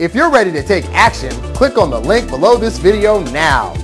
If you're ready to take action, click on the link below this video now.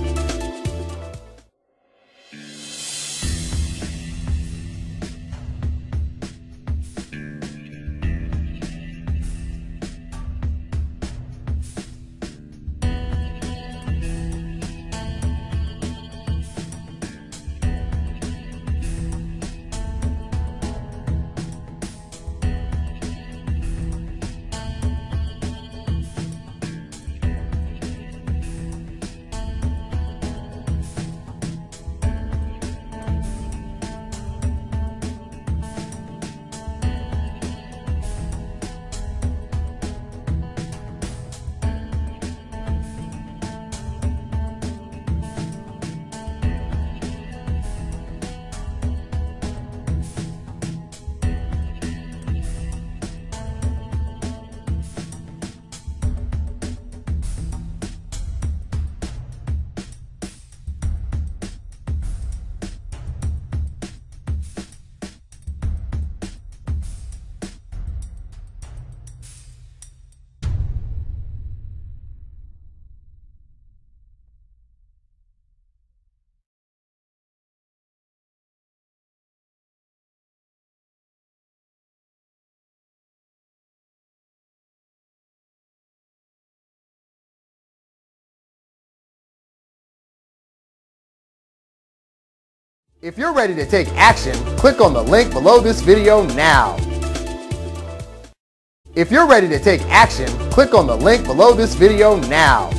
If you're ready to take action, click on the link below this video now. If you're ready to take action, click on the link below this video now.